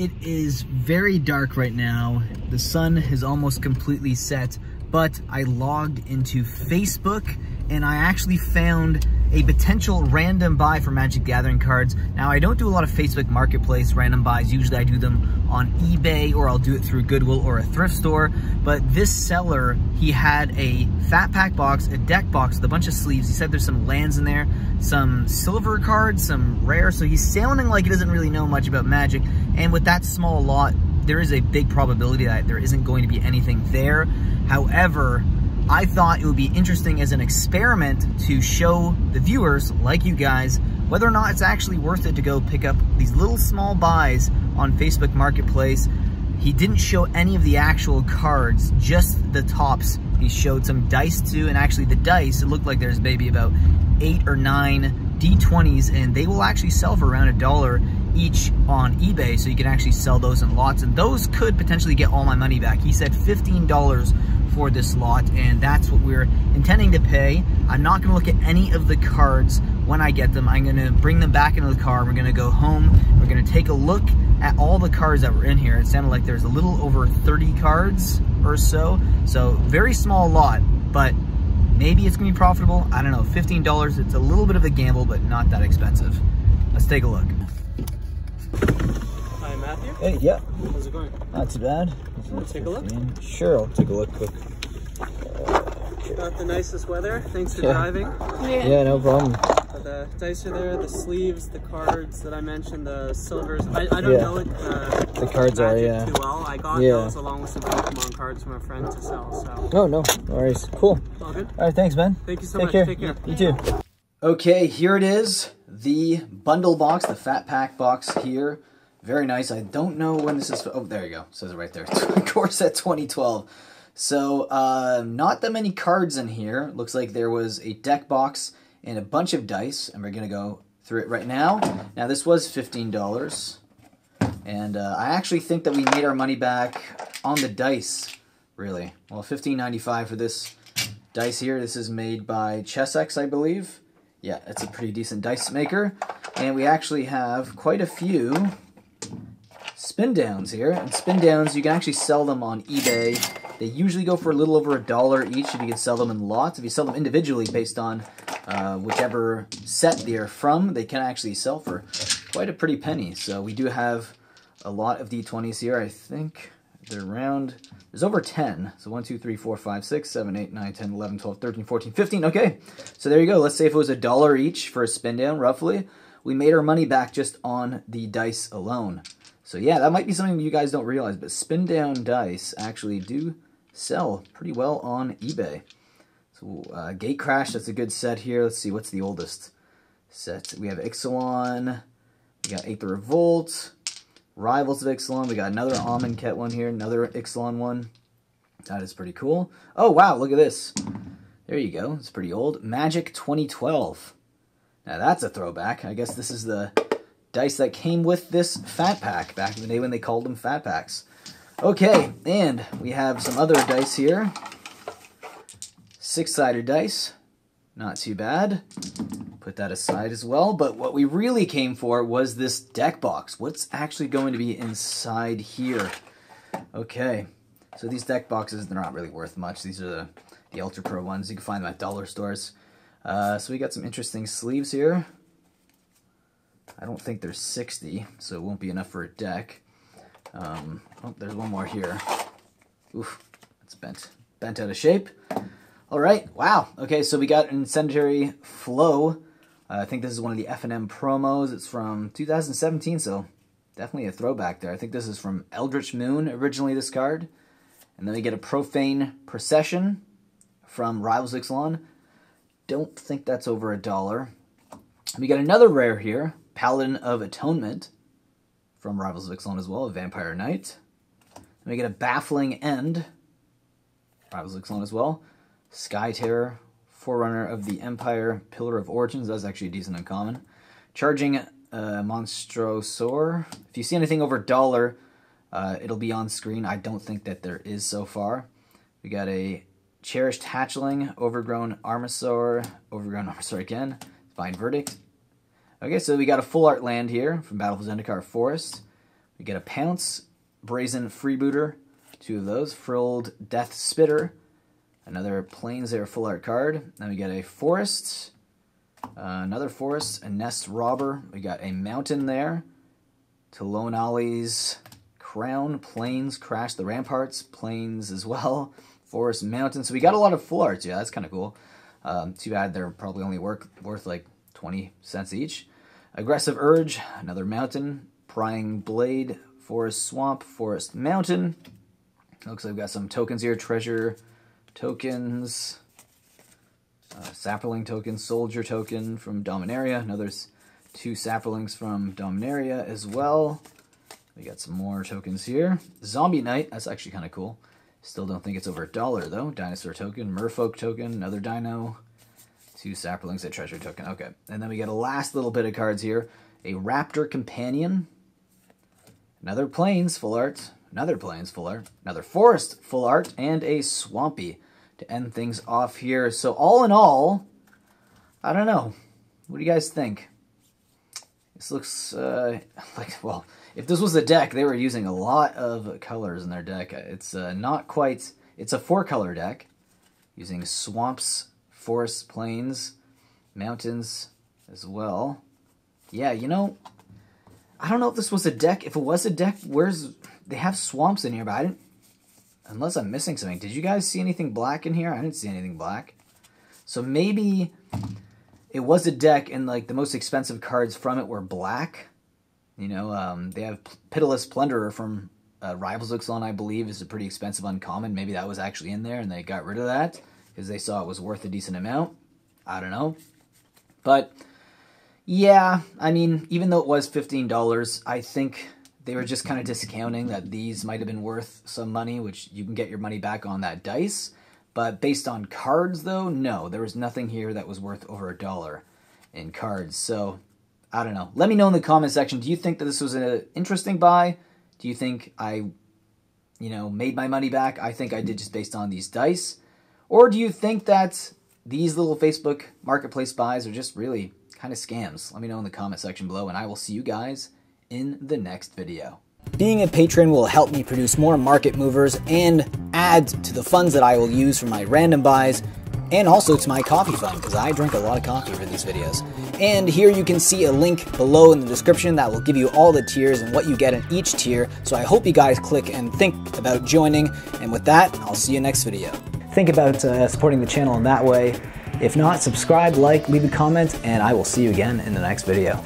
It is very dark right now. The sun is almost completely set, but I logged into Facebook and I actually found a potential random buy for Magic Gathering cards. Now, I don't do a lot of Facebook Marketplace random buys. Usually I do them on eBay or I'll do it through Goodwill or a thrift store. But this seller, he had a fat pack box, a deck box with a bunch of sleeves. He said there's some lands in there, some silver cards, some rare. So he's sounding like he doesn't really know much about Magic. And with that small lot, there is a big probability that there isn't going to be anything there. However, I thought it would be interesting as an experiment to show the viewers, like you guys, whether or not it's actually worth it to go pick up these little small buys on Facebook Marketplace. He didn't show any of the actual cards, just the tops. He showed some dice too, and actually the dice, it looked like there's maybe about eight or nine D20s, and they will actually sell for around a dollar each on eBay, so you can actually sell those in lots, and those could potentially get all my money back. He said $15 for this lot, and that's what we're intending to pay. I'm not gonna look at any of the cards when I get them. I'm gonna bring them back into the car. We're gonna go home. We're gonna take a look at all the cards that were in here. It sounded like there's a little over 30 cards or so. So very small lot, but maybe it's gonna be profitable. I don't know, $15. It's a little bit of a gamble, but not that expensive. Let's take a look. Hi, Matthew. Hey, yeah, How's it going? not too bad. Wanna take a look? Sure, I'll take a look quick. Not the nicest weather. Thanks for Yeah. driving. Yeah, no problem. The dice are there, the sleeves, the cards that I mentioned, the silvers. I, I don't Yeah. know it. Uh, The cards are, Magic yeah. Too well. I got Yeah. those along with some Pokemon cards from a friend to sell. So Oh, no, no worries. Cool. all good. All right, thanks, man. Thank you so Take much. care. Take care. You too. Okay, here it is. The bundle box, the fat pack box here. Very nice. I don't know when this is. Oh, there you go. says it right there. Core Set 2012. So, uh, not that many cards in here. Looks like there was a deck box and a bunch of dice, and we're gonna go through it right now. Now, this was fifteen dollars, and uh, I actually think that we made our money back on the dice. Really, well, fifteen ninety five for this dice here. This is made by Chessex, I believe. Yeah, it's a pretty decent dice maker. And we actually have quite a few spin downs here. And spin downs, you can actually sell them on eBay. They usually go for a little over a dollar each if you can sell them in lots. If you sell them individually based on uh, whichever set they're from, they can actually sell for quite a pretty penny. So we do have a lot of D20s here. I think they're around, there's over 10. So 1, 2, 3, 4, 5, 6, 7, 8, 9, 10, 11, 12, 13, 14, 15. Okay, so there you go. Let's say if it was a dollar each for a spin down, roughly, we made our money back just on the dice alone. So yeah, that might be something you guys don't realize, but spin down dice actually do sell pretty well on eBay. So uh, Gatecrash, that's a good set here. Let's see, what's the oldest set? We have Ixalan, we got Aether Revolt, Rivals of Ixalan, we got another Amonkhet one here, another Ixalan one. That is pretty cool. Oh wow, look at this. There you go, it's pretty old. Magic 2012. Now that's a throwback. I guess this is the dice that came with this fat pack back in the day when they called them fat packs. Okay, and we have some other dice here. Six-sided dice. Not too bad. Put that aside as well. But what we really came for was this deck box. What's actually going to be inside here? Okay, so these deck boxes, they're not really worth much. These are the, the Ultra Pro ones. You can find them at dollar stores. Uh, so we got some interesting sleeves here. I don't think there's 60, so it won't be enough for a deck. Um, oh, there's one more here. Oof, it's bent, bent out of shape. All right, wow. Okay, so we got Incendiary Flow. Uh, I think this is one of the FNM promos. It's from 2017, so definitely a throwback there. I think this is from Eldritch Moon, originally this card. And then we get a Profane Procession from Rivals Ixalan. Don't think that's over a dollar. We got another rare here, Paladin of Atonement from Rivals of Ixalan as well, a Vampire Knight. And we get a Baffling End, Rivals of Ixalan as well. Sky Terror, Forerunner of the Empire, Pillar of Origins, that's actually a decent uncommon. Charging uh, Monstrosaur. If you see anything over dollar, uh, it'll be on screen. I don't think that there is so far. We got a Cherished Hatchling, Overgrown Armasaur, Overgrown Armasaur again, Fine Verdict. Okay, so we got a full art land here from Battle for Zendikar Forest. We get a Pounce Brazen Freebooter, two of those. Frilled Deathspitter, another Plains Air Full Art card. Then we get a Forest, uh, another Forest, a Nest Robber. We got a Mountain there. Tilonalli's Crown, Plains, Crash the Ramparts, Plains as well. Forest Mountain. So we got a lot of full arts. Yeah, that's kind of cool. Um, too bad they're probably only work, worth like 20 cents each. Aggressive Urge, another mountain. Prying Blade, Forest Swamp, Forest Mountain. Looks like we've got some tokens here. Treasure tokens. Uh, Saproling token, Soldier token from Dominaria. Another two Saprolings from Dominaria as well. We got some more tokens here. Zombie Knight, that's actually kind of cool. Still don't think it's over a dollar though. Dinosaur token, Merfolk token, another dino. Two saprolings, a treasure token. Okay. And then we get a last little bit of cards here. A Raptor Companion. Another Plains full art. Another Plains full art. Another Forest full art. And a Swampy to end things off here. So all in all, I don't know. What do you guys think? This looks uh, like, well, if this was a deck, they were using a lot of colors in their deck. It's uh, not quite, it's a four color deck using swamps, forests, plains, mountains as well. Yeah, you know, I don't know if this was a deck. If it was a deck, where's, they have swamps in here, but I didn't, unless I'm missing something. Did you guys see anything black in here? I didn't see anything black. So maybe it was a deck and like the most expensive cards from it were black you know, um, they have Pitiless Plunderer from uh, Rivals Ixalan, I believe, is a pretty expensive uncommon. Maybe that was actually in there and they got rid of that because they saw it was worth a decent amount. I don't know. But yeah, I mean, even though it was $15, I think they were just kind of discounting that these might have been worth some money, which you can get your money back on that dice. But based on cards, though, no, there was nothing here that was worth over a dollar in cards. So I don't know. Let me know in the comment section. Do you think that this was an interesting buy? Do you think I, you know, made my money back? I think I did just based on these dice. Or do you think that these little Facebook marketplace buys are just really kind of scams? Let me know in the comment section below, and I will see you guys in the next video. Being a patron will help me produce more market movers and add to the funds that I will use for my random buys and also to my coffee fund because I drink a lot of coffee for these videos. And here you can see a link below in the description that will give you all the tiers and what you get in each tier. So I hope you guys click and think about joining. And with that, I'll see you next video. Think about uh, supporting the channel in that way. If not, subscribe, like, leave a comment, and I will see you again in the next video.